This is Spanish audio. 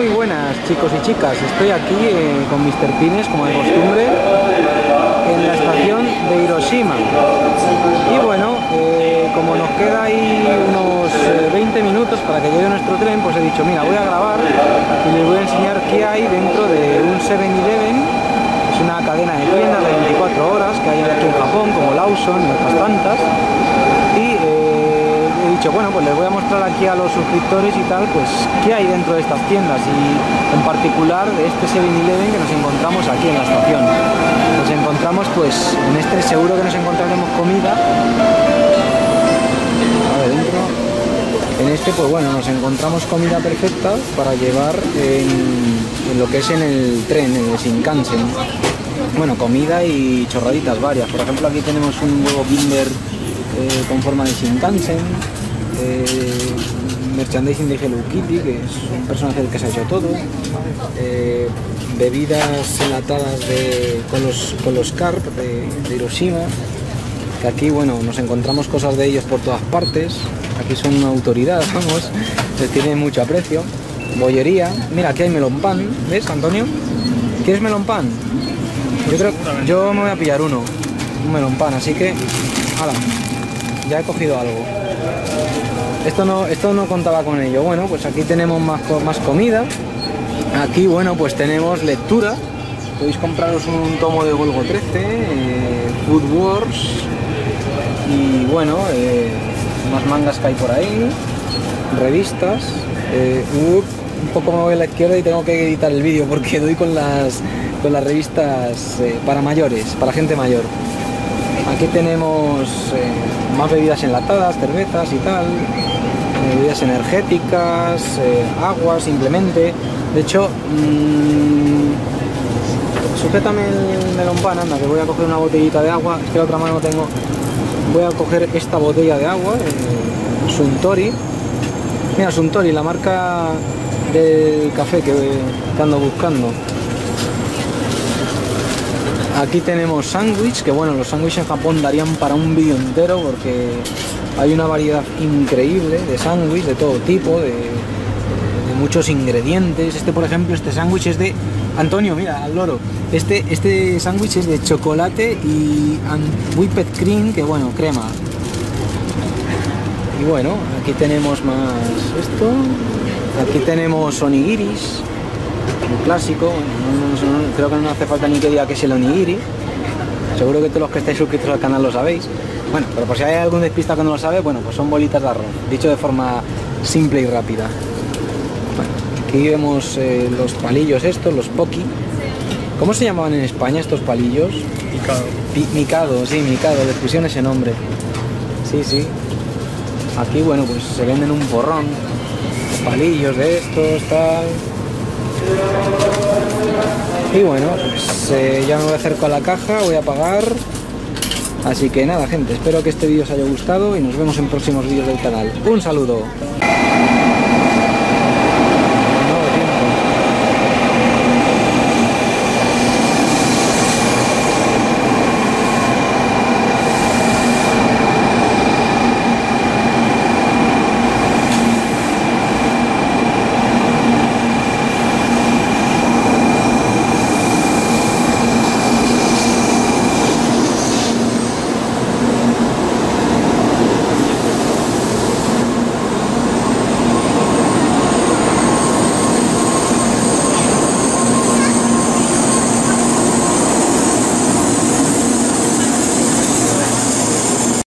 Muy buenas chicos y chicas, estoy aquí eh, con Mr. Pines como de costumbre en la estación de Hiroshima. Y bueno, eh, como nos queda ahí unos 20 eh, minutos para que llegue nuestro tren pues he dicho mira voy a grabar y les voy a enseñar qué hay dentro de un 7-Eleven es una cadena de tiendas de 24 horas que hay aquí en Japón como Lawson y otras tantas. Y bueno, pues les voy a mostrar aquí a los suscriptores y tal, pues qué hay dentro de estas tiendas y en particular de este 7-Eleven que nos encontramos aquí en la estación. Nos encontramos pues en este seguro que nos encontraremos comida. A ver, dentro. En este pues bueno, nos encontramos comida perfecta para llevar en, lo que es en el tren, en el Shinkansen. Bueno, comida y chorraditas varias. Por ejemplo, aquí tenemos un huevo Kinder eh, con forma de Shinkansen, eh, merchandising de Hello que es un personaje del que se ha hecho todo, eh, bebidas enlatadas de, con, los, con los carp de, Hiroshima, que aquí bueno, nos encontramos cosas de ellos por todas partes, aquí son una autoridad, vamos, les tienen mucho aprecio. Bollería, mira aquí hay melón pan, ¿ves Antonio? ¿Quieres melón pan? Yo creo yo me voy a pillar uno, un melón pan, así que, hala, ya he cogido algo. Esto no, esto no contaba con ello. Bueno, pues aquí tenemos más, más comida. Aquí, bueno, pues tenemos lectura. Podéis compraros un tomo de Golgo 13, eh, Food Wars y bueno, eh, más mangas que hay por ahí, revistas. Eh, un poco me voy a la izquierda y tengo que editar el vídeo porque doy con las, con las revistas para mayores, para gente mayor. Aquí tenemos más bebidas enlatadas, cervezas y tal, bebidas energéticas, eh, agua simplemente. De hecho, mmm, sujétame el melón pan, anda, que voy a coger una botellita de agua, es que la otra mano tengo. Voy a coger esta botella de agua, eh, Suntory. Mira, Suntory, la marca del café que, que ando buscando. Aquí tenemos sándwich, que bueno, los sándwiches en Japón darían para un vídeo entero porque hay una variedad increíble de sándwich de todo tipo, de, muchos ingredientes. Este, por ejemplo, este sándwich es de... Antonio, mira, al loro. Este, este sándwich es de chocolate y whipped cream, que bueno, crema. Y bueno, aquí tenemos más esto. Aquí tenemos onigiris, un clásico. creo que no hace falta ni que diga que es el onigiri. Seguro que todos los que estáis suscritos al canal lo sabéis. Bueno, pero por si hay algún despista que no lo sabe, bueno, pues son bolitas de arroz, dicho de forma simple y rápida. aquí vemos eh, los palillos estos, los poki. ¿Cómo se llamaban en España estos palillos? Micado. micado, sí, micado, le pusieron ese nombre. Sí, sí. Aquí, bueno, pues se venden un porrón. Palillos de estos, tal. Y bueno, pues ya me acerco a la caja, voy a pagar. Así que nada gente, espero que este vídeo os haya gustado y nos vemos en próximos vídeos del canal. Un saludo.